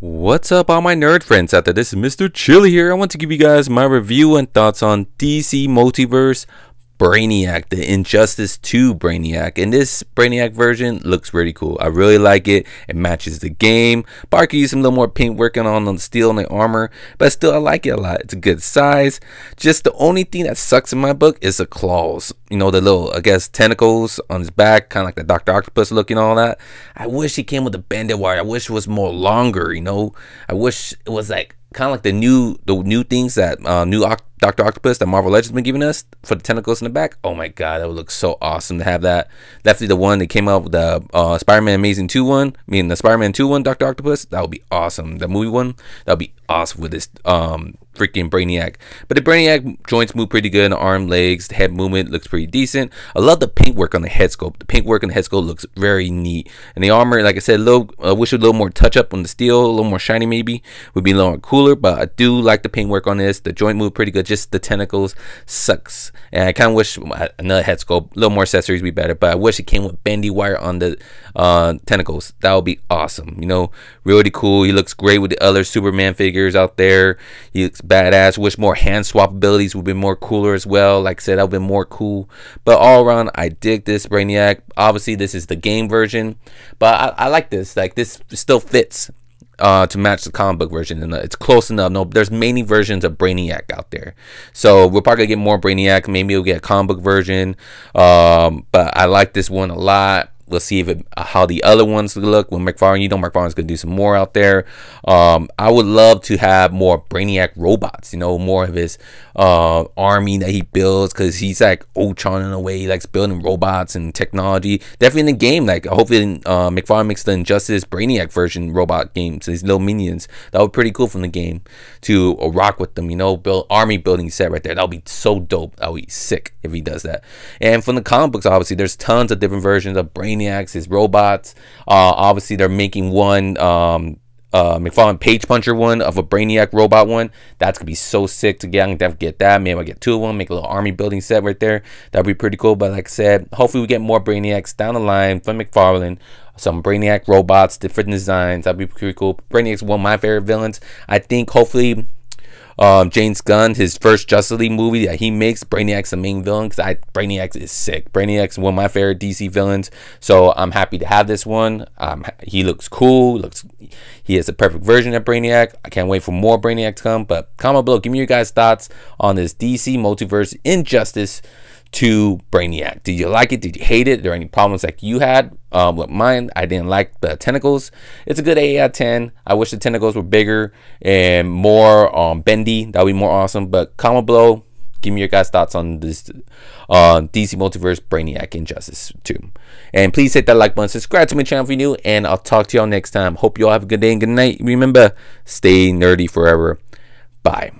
What's up all my nerd friends out there, this is Mr. Chili here. I want to give you guys my review and thoughts on DC Multiverse Brainiac, the Injustice 2 Brainiac. And this Brainiac version looks really cool. I really like it. It matches the game. Parker used some little more paint working on the steel and the armor, but still I like it a lot. It's a good size. Just the only thing that sucks in my book is the claws. You know, the little, I guess, tentacles on his back, kind of like the Dr. Octopus look and all that. I wish he came with a banded wire. I wish it was more longer, you know. I wish it was like kind of like the new the new things that uh, new Doctor Octopus that Marvel Legends been giving us for the tentacles in the back. Oh my god, that would look so awesome to have that. Definitely the one that came out with the uh, Spider-Man Amazing 2 one. I mean the Spider-Man 2 one, Doctor Octopus. That would be awesome. The movie one, that would be awesome with this um freaking Brainiac. But the Brainiac joints move pretty good. The arm, legs, the head movement looks pretty decent. I love the paint work on the head sculpt. The paint work on the head sculpt looks very neat. And the armor, like I said, a little, I wish a little more touch up on the steel, a little more shiny maybe. Would be a little cooler. But I do like the paint work on this. The joint move pretty good. Just the tentacles sucks. And I kind of wish another head sculpt, a little more accessories would be better. But I wish it came with bendy wire on the uh, tentacles. That would be awesome. You know, really cool. He looks great with the other Superman figures out there. He looks badass. Wish more hand swap abilities would be more cooler as well. Like I said, that would be more cool. But all around, I dig this Brainiac. Obviously, this is the game version, but I, I like this. Like this still fits uh, to match the comic book version, and it's close enough. No, there's many versions of Brainiac out there, so we're probably gonna get more Brainiac. Maybe we'll get a comic book version, um, but I like this one a lot. We'll see if it, how the other ones look when McFarlane. You know McFarlane's gonna do some more out there. Um, I would love to have more Brainiac robots. You know, more of his uh, army that he builds because he's like Ultron in a way. He likes building robots and technology. Definitely in the game. Like hopefully uh, McFarlane makes the Injustice Brainiac version robot games. These little minions that would be pretty cool from the game to uh, rock with them. You know, build army building set right there. That would be so dope. That would be sick if he does that. And from the comic books, obviously, there's tons of different versions of Brainiac Brainiacs, his robots. Uh, obviously, they're making one um, uh, McFarlane Page Puncher one of a Brainiac robot one. That's gonna be so sick to get. I'm gonna get that. Maybe I get two of them, make a little army building set right there. That'd be pretty cool. But like I said, hopefully we get more Brainiacs down the line from McFarlane. Some Brainiac robots, different designs. That'd be pretty cool. Brainiac's one of my favorite villains. I think hopefully um, James Gunn, his first Justice League movie that he makes, Brainiac's the main villain because I Brainiac is sick. Brainiac's one of my favorite DC villains, so I'm happy to have this one. Um, he looks cool. Looks he is a perfect version of Brainiac. I can't wait for more Brainiac to come. But comment below, give me your guys' thoughts on this DC Multiverse Injustice to Brainiac. Did you like it? Did you hate it? Are there any problems like you had um, with mine? I didn't like the tentacles. It's a good 8 out of 10. I wish the tentacles were bigger and more um, bendy. That would be more awesome. But comment below. Give me your guys' thoughts on this uh, DC Multiverse Brainiac Injustice 2. And please hit that like button. Subscribe to my channel if you're new. And I'll talk to y'all next time. Hope y'all have a good day and good night. Remember, stay nerdy forever. Bye.